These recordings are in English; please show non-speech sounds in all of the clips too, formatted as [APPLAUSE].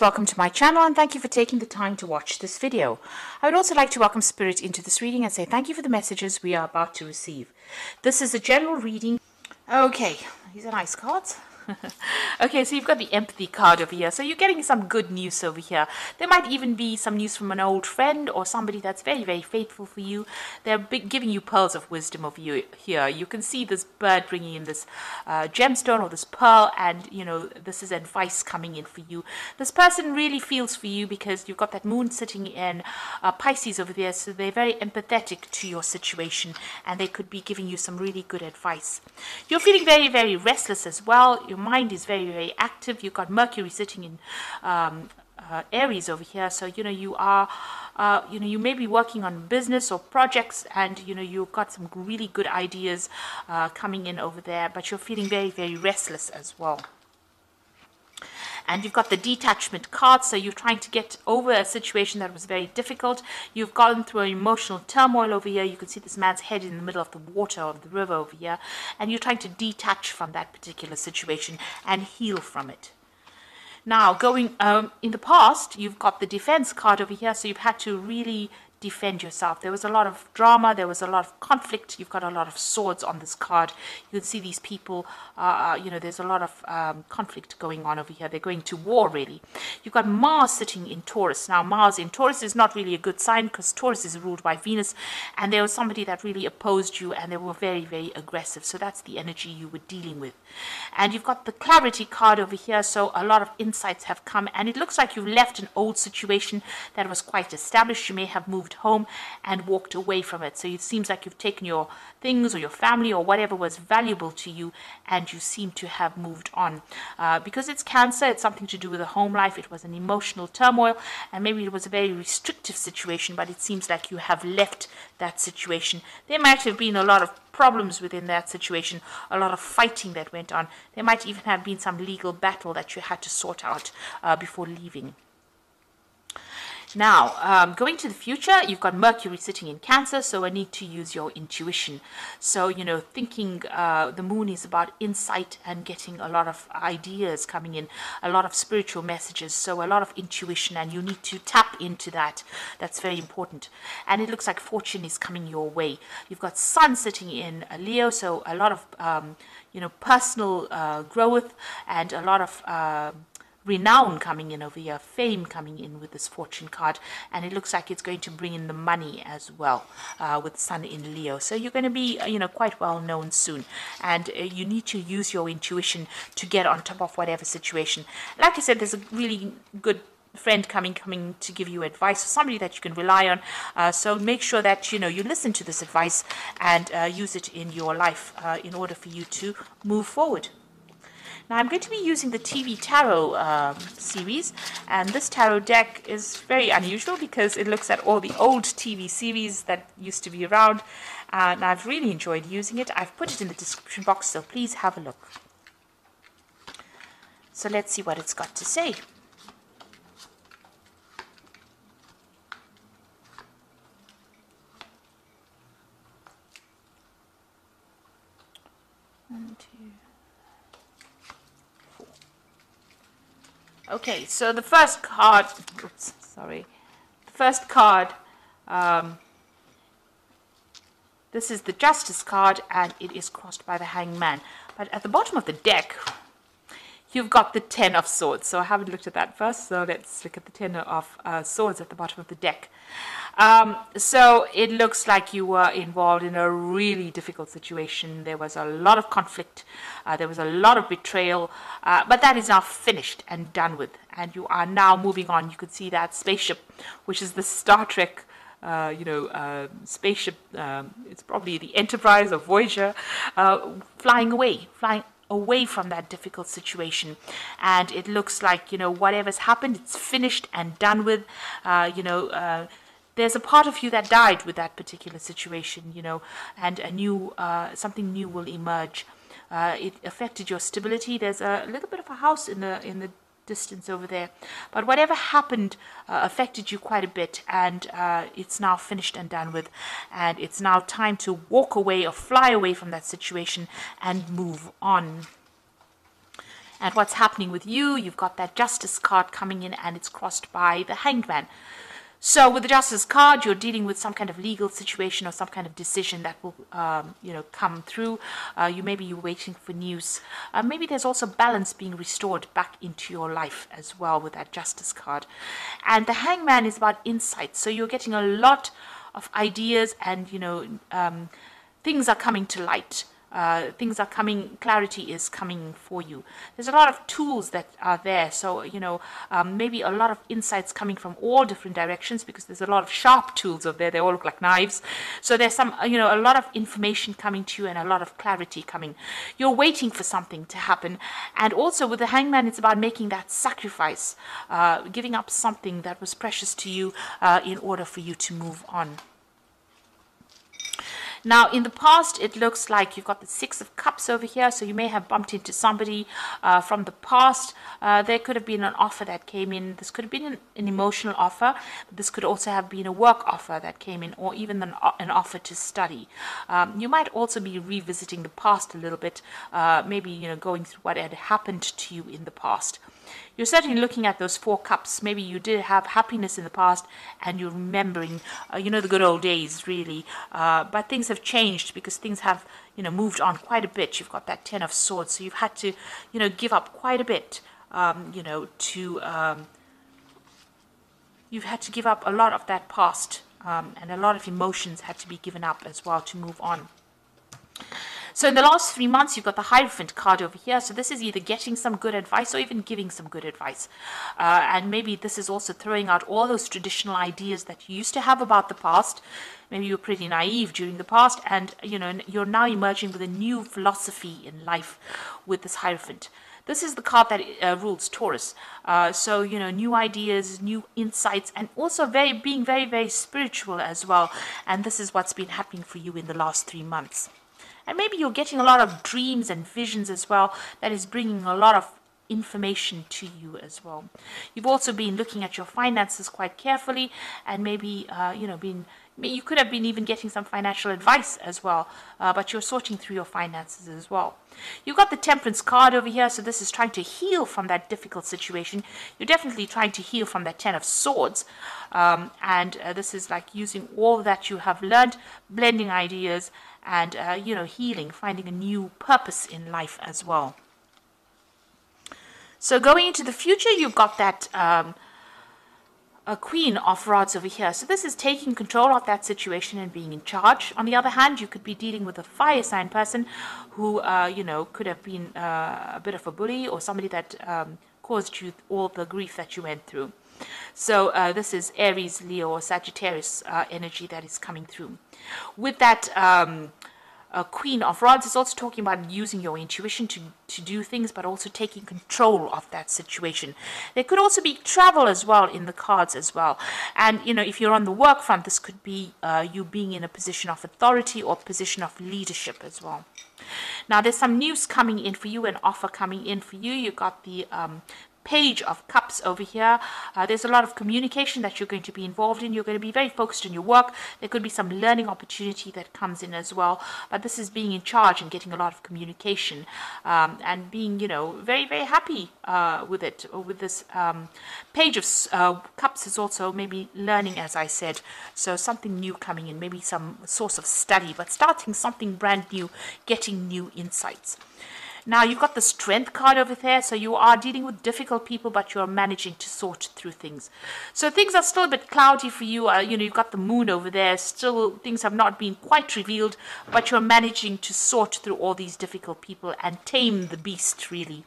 Welcome to my channel and thank you for taking the time to watch this video. I would also like to welcome Spirit into this reading and say thank you for the messages we are about to receive. This is a general reading. Okay, these are nice cards. [LAUGHS] okay, so you've got the empathy card over here. So you're getting some good news over here. There might even be some news from an old friend or somebody that's very, very faithful for you. They're giving you pearls of wisdom over you here. You can see this bird bringing in this uh, gemstone or this pearl, and you know this is advice coming in for you. This person really feels for you because you've got that moon sitting in uh, Pisces over there, so they're very empathetic to your situation, and they could be giving you some really good advice. You're feeling very, very restless as well your mind is very, very active. You've got Mercury sitting in um, uh, Aries over here. So, you know, you are, uh, you know, you may be working on business or projects and, you know, you've got some really good ideas uh, coming in over there, but you're feeling very, very restless as well and you've got the detachment card so you're trying to get over a situation that was very difficult. You've gone through an emotional turmoil over here. You can see this man's head in the middle of the water of the river over here. And you're trying to detach from that particular situation and heal from it. Now going um, in the past you've got the defense card over here so you've had to really defend yourself. There was a lot of drama, there was a lot of conflict. You've got a lot of swords on this card. You can see these people, uh, uh, you know, there's a lot of um, conflict going on over here. They're going to war, really. You've got Mars sitting in Taurus. Now, Mars in Taurus is not really a good sign because Taurus is ruled by Venus, and there was somebody that really opposed you, and they were very, very aggressive. So that's the energy you were dealing with. And you've got the clarity card over here, so a lot of insights have come, and it looks like you've left an old situation that was quite established. You may have moved home and walked away from it. So it seems like you've taken your things or your family or whatever was valuable to you and you seem to have moved on. Uh, because it's cancer, it's something to do with the home life. It was an emotional turmoil and maybe it was a very restrictive situation, but it seems like you have left that situation. There might have been a lot of problems within that situation, a lot of fighting that went on. There might even have been some legal battle that you had to sort out uh, before leaving. Now, um, going to the future, you've got Mercury sitting in Cancer, so I need to use your intuition. So, you know, thinking uh, the moon is about insight and getting a lot of ideas coming in, a lot of spiritual messages, so a lot of intuition, and you need to tap into that. That's very important. And it looks like fortune is coming your way. You've got Sun sitting in Leo, so a lot of, um, you know, personal uh, growth and a lot of. Uh, renown coming in over here, fame coming in with this fortune card, and it looks like it's going to bring in the money as well uh, with Sun in Leo. So you're going to be, uh, you know, quite well known soon, and uh, you need to use your intuition to get on top of whatever situation. Like I said, there's a really good friend coming coming to give you advice somebody that you can rely on uh, so make sure that you know you listen to this advice and uh, use it in your life uh, in order for you to move forward now I'm going to be using the TV Tarot um, series and this tarot deck is very unusual because it looks at all the old TV series that used to be around and I've really enjoyed using it. I've put it in the description box so please have a look. So let's see what it's got to say. One, two, Okay, so the first card, oops, sorry, the first card, um, this is the Justice card and it is crossed by the Hangman. But at the bottom of the deck, you've got the Ten of Swords. So I haven't looked at that first, so let's look at the Ten of uh, Swords at the bottom of the deck. Um, so it looks like you were involved in a really difficult situation. There was a lot of conflict, uh, there was a lot of betrayal, uh, but that is now finished and done with. And you are now moving on. You could see that spaceship, which is the Star Trek uh, you know, uh, spaceship, um, it's probably the Enterprise or Voyager, uh, flying away, flying away from that difficult situation. And it looks like, you know, whatever's happened, it's finished and done with. Uh, you know, uh, there's a part of you that died with that particular situation, you know, and a new, uh, something new will emerge. Uh, it affected your stability. There's a little bit of a house in the in the distance over there, but whatever happened uh, affected you quite a bit, and uh, it's now finished and done with, and it's now time to walk away or fly away from that situation and move on. And what's happening with you, you've got that justice card coming in and it's crossed by the hanged man. So with the justice card, you're dealing with some kind of legal situation or some kind of decision that will, um, you know, come through. Uh, you maybe you're waiting for news. Uh, maybe there's also balance being restored back into your life as well with that justice card. And the hangman is about insight. So you're getting a lot of ideas and, you know, um, things are coming to light uh, things are coming, clarity is coming for you. There's a lot of tools that are there. So, you know, um, maybe a lot of insights coming from all different directions because there's a lot of sharp tools over there. They all look like knives. So there's some, you know, a lot of information coming to you and a lot of clarity coming. You're waiting for something to happen. And also with the hangman, it's about making that sacrifice, uh, giving up something that was precious to you uh, in order for you to move on. Now, in the past, it looks like you've got the Six of Cups over here, so you may have bumped into somebody uh, from the past. Uh, there could have been an offer that came in. This could have been an, an, emotional offer. This could also have been a work offer that came in, or even an, an offer to study. Um, you might also be revisiting the past a little bit, uh, maybe you know going through what had happened to you in the past. You're certainly looking at those four cups. Maybe you did have happiness in the past and you're remembering, uh, you know, the good old days, really. Uh, but things have changed because things have, you know, moved on quite a bit. You've got that Ten of Swords. So you've had to, you know, give up quite a bit, um, you know, to. Um, you've had to give up a lot of that past um, and a lot of emotions had to be given up as well to move on. So in the last three months, you've got the Hierophant card over here. So this is either getting some good advice or even giving some good advice. Uh, and maybe this is also throwing out all those traditional ideas that you used to have about the past. Maybe you were pretty naive during the past and, you know, you're now emerging with a new philosophy in life with this Hierophant. This is the card that uh, rules Taurus. Uh, so, you know, new ideas, new insights, and also very being very, very spiritual as well. And this is what's been happening for you in the last three months. And maybe you're getting a lot of dreams and visions as well that is bringing a lot of information to you as well. You've also been looking at your finances quite carefully and maybe, uh, you know, been you could have been even getting some financial advice as well, uh, but you're sorting through your finances as well. You've got the temperance card over here, so this is trying to heal from that difficult situation. You're definitely trying to heal from that ten of swords, um, and uh, this is like using all that you have learned, blending ideas, and uh, you know healing finding a new purpose in life as well. So going into the future you've got that um, a queen of rods over here. So this is taking control of that situation and being in charge. On the other hand you could be dealing with a fire sign person who uh, you know could have been uh, a bit of a bully or somebody that um, caused you all the grief that you went through so uh, this is Aries, Leo, or Sagittarius uh, energy that is coming through. With that um, uh, Queen of Rods is also talking about using your intuition to, to do things, but also taking control of that situation. There could also be travel as well in the cards as well. And, you know, if you're on the work front, this could be uh, you being in a position of authority or position of leadership as well. Now, there's some news coming in for you, an offer coming in for you. You got the um, page of cups over here. Uh, there's a lot of communication that you're going to be involved in. You're going to be very focused on your work. There could be some learning opportunity that comes in as well. But this is being in charge and getting a lot of communication um, and being, you know, very, very happy uh, with it. With this um, page of uh, cups is also maybe learning, as I said. So something new coming in, maybe some source of study, but starting something brand new, getting new insights. Now you've got the strength card over there, so you are dealing with difficult people, but you're managing to sort through things. So things are still a bit cloudy for you. Uh, you know, you've got the moon over there. Still, things have not been quite revealed, but you're managing to sort through all these difficult people and tame the beast, really.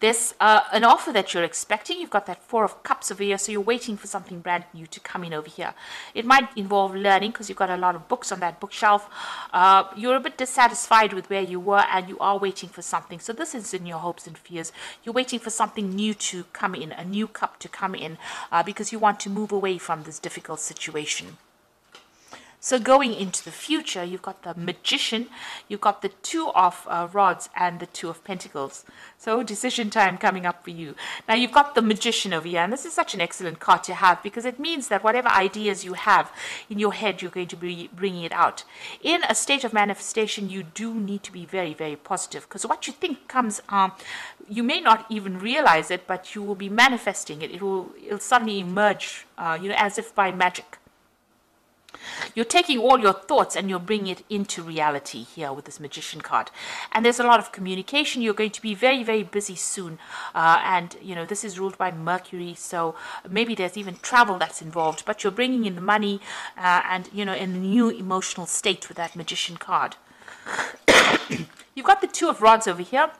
There's uh, an offer that you're expecting. You've got that Four of Cups over here, so you're waiting for something brand new to come in over here. It might involve learning because you've got a lot of books on that bookshelf. Uh, you're a bit dissatisfied with where you were and you are waiting for something. So this is in your hopes and fears. You're waiting for something new to come in, a new cup to come in uh, because you want to move away from this difficult situation. So going into the future, you've got the magician, you've got the two of uh, rods and the two of pentacles. So decision time coming up for you. Now you've got the magician over here, and this is such an excellent card to have because it means that whatever ideas you have in your head, you're going to be bringing it out. In a state of manifestation, you do need to be very, very positive because what you think comes, um, you may not even realize it, but you will be manifesting it. It will, it'll suddenly emerge, uh, you know, as if by magic. You're taking all your thoughts and you're bringing it into reality here with this magician card. And there's a lot of communication. You're going to be very, very busy soon. Uh, and, you know, this is ruled by Mercury. So maybe there's even travel that's involved. But you're bringing in the money uh, and, you know, in a new emotional state with that magician card. [COUGHS] You've got the Two of Rods over here.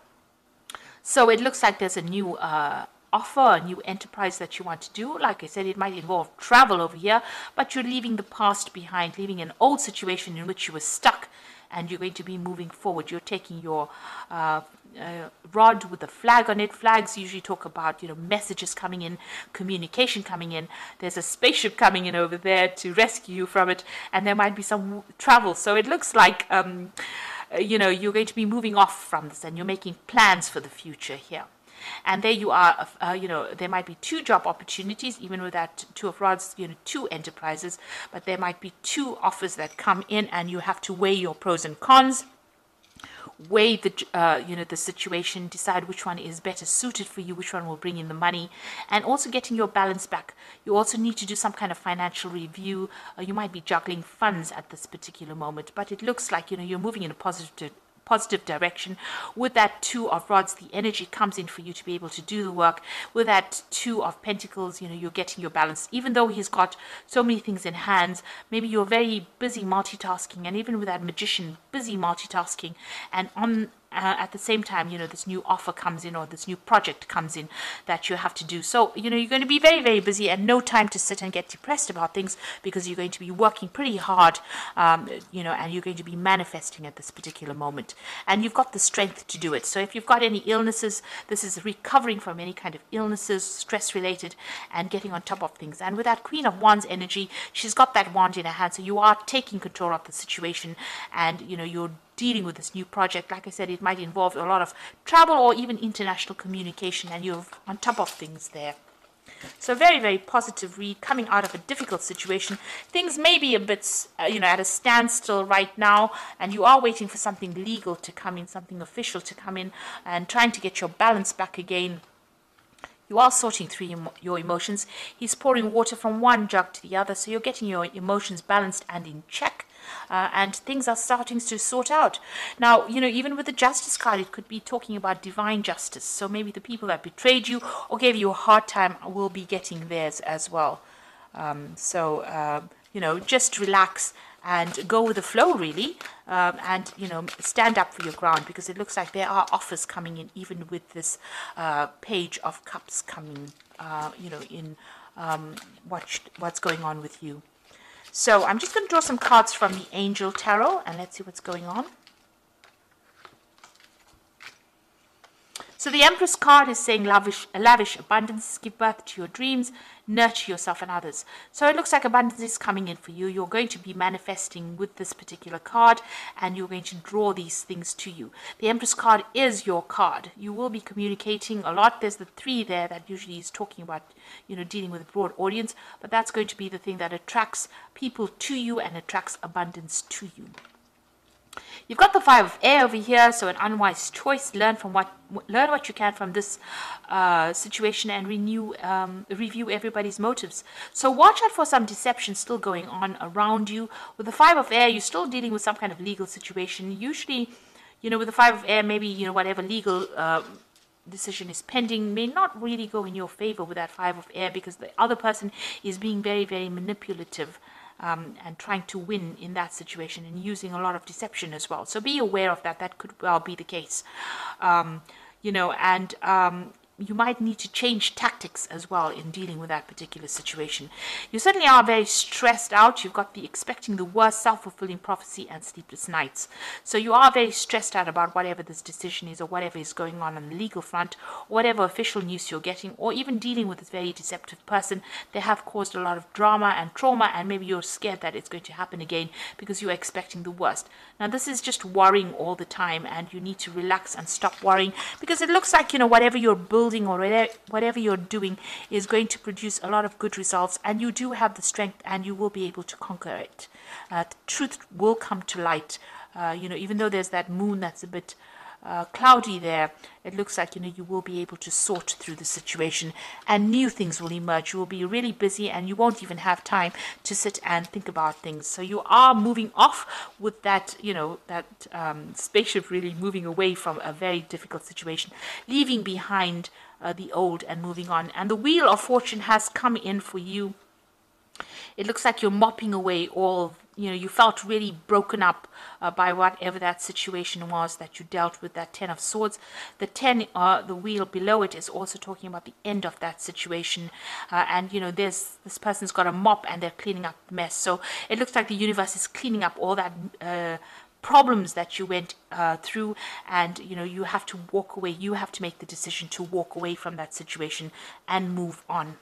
So it looks like there's a new uh, offer a new enterprise that you want to do. Like I said, it might involve travel over here, but you're leaving the past behind, leaving an old situation in which you were stuck, and you're going to be moving forward. You're taking your uh, uh, rod with a flag on it. Flags usually talk about, you know, messages coming in, communication coming in. There's a spaceship coming in over there to rescue you from it, and there might be some travel. So it looks like, um, uh, you know, you're going to be moving off from this, and you're making plans for the future here and there you are uh, you know there might be two job opportunities even with that two of rods you know two enterprises but there might be two offers that come in and you have to weigh your pros and cons weigh the uh, you know the situation decide which one is better suited for you which one will bring in the money and also getting your balance back. You also need to do some kind of financial review. Uh, you might be juggling funds at this particular moment but it looks like you know you're moving in a positive positive direction. With that two of rods, the energy comes in for you to be able to do the work. With that two of pentacles, you know, you're getting your balance. Even though he's got so many things in hands, maybe you're very busy multitasking. And even with that magician, busy multitasking. And on uh, at the same time, you know, this new offer comes in or this new project comes in that you have to do. So, you know, you're going to be very, very busy and no time to sit and get depressed about things because you're going to be working pretty hard, um, you know, and you're going to be manifesting at this particular moment. And you've got the strength to do it. So if you've got any illnesses, this is recovering from any kind of illnesses, stress related, and getting on top of things. And with that Queen of Wands energy, she's got that wand in her hand. So you are taking control of the situation and, you know, you're dealing with this new project. Like I said, it might involve a lot of travel or even international communication, and you're on top of things there. So very, very positive read coming out of a difficult situation. Things may be a bit, uh, you know, at a standstill right now, and you are waiting for something legal to come in, something official to come in, and trying to get your balance back again. You are sorting through your emotions. He's pouring water from one jug to the other, so you're getting your emotions balanced and in check uh, and things are starting to sort out. Now, you know, even with the justice card, it could be talking about divine justice. So maybe the people that betrayed you or gave you a hard time will be getting theirs as well. Um, so, uh, you know, just relax and go with the flow really um, and you know stand up for your ground because it looks like there are offers coming in even with this uh, page of cups coming uh, you know in um, what what's going on with you so I'm just going to draw some cards from the Angel Tarot and let's see what's going on. So the Empress card is saying lavish, lavish abundance, give birth to your dreams, nurture yourself and others. So it looks like abundance is coming in for you. You're going to be manifesting with this particular card and you're going to draw these things to you. The Empress card is your card. You will be communicating a lot. There's the three there that usually is talking about, you know, dealing with a broad audience, but that's going to be the thing that attracts people to you and attracts abundance to you. You've got the five of air over here, so an unwise choice. Learn from what learn what you can from this uh, situation and renew um, review everybody's motives. So watch out for some deception still going on around you. With the five of air, you're still dealing with some kind of legal situation. Usually, you know, with the five of air, maybe you know whatever legal. Uh, decision is pending may not really go in your favor with that five of air because the other person is being very very manipulative um, and trying to win in that situation and using a lot of deception as well. So be aware of that. That could well be the case. Um, you know, and um, you might need to change tactics as well in dealing with that particular situation. You certainly are very stressed out. You've got the expecting the worst, self-fulfilling prophecy and sleepless nights. So you are very stressed out about whatever this decision is or whatever is going on on the legal front, whatever official news you're getting, or even dealing with this very deceptive person. They have caused a lot of drama and trauma, and maybe you're scared that it's going to happen again because you're expecting the worst. Now this is just worrying all the time, and you need to relax and stop worrying because it looks like you know whatever you're building building or whatever you're doing is going to produce a lot of good results and you do have the strength and you will be able to conquer it. Uh, truth will come to light. Uh, you know, even though there's that moon that's a bit uh, cloudy there, it looks like you know you will be able to sort through the situation, and new things will emerge. You will be really busy, and you won't even have time to sit and think about things. So you are moving off with that, you know, that um, spaceship really moving away from a very difficult situation, leaving behind uh, the old and moving on. And the wheel of fortune has come in for you. It looks like you're mopping away all you know you felt really broken up uh, by whatever that situation was that you dealt with that 10 of swords. The 10 uh, the wheel below it is also talking about the end of that situation uh, and you know there's this person's got a mop and they're cleaning up the mess. So it looks like the universe is cleaning up all that uh, problems that you went uh, through and you know you have to walk away you have to make the decision to walk away from that situation and move on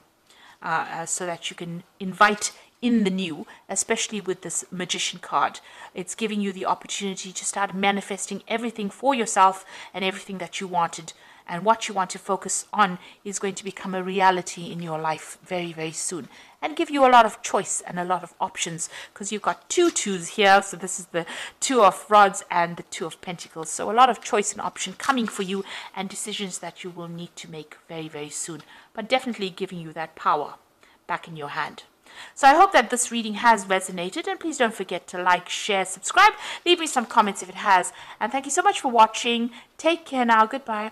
uh, so that you can invite in the new, especially with this magician card. It's giving you the opportunity to start manifesting everything for yourself and everything that you wanted. And what you want to focus on is going to become a reality in your life very, very soon and give you a lot of choice and a lot of options because you've got two twos here. So this is the two of rods and the two of pentacles. So a lot of choice and option coming for you and decisions that you will need to make very, very soon. But definitely giving you that power back in your hand. So I hope that this reading has resonated and please don't forget to like, share, subscribe, leave me some comments if it has. And thank you so much for watching. Take care now. Goodbye.